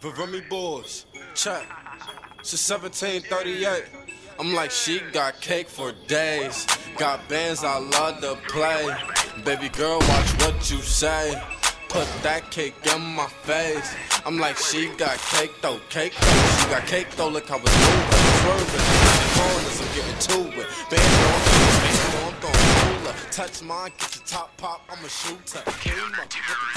Vermi Bulls, check. Since 1738, I'm like, she got cake for days. Got bands I love to play. Baby girl, watch what you say. Put that cake in my face. I'm like, she got cake though, cake though. She got cake though, look how it's moving. Swerving, corners, I'm getting to it. Band on, band on, throwing cooler. Touch mine, get your top pop, I'm a shooter. Beamer, with.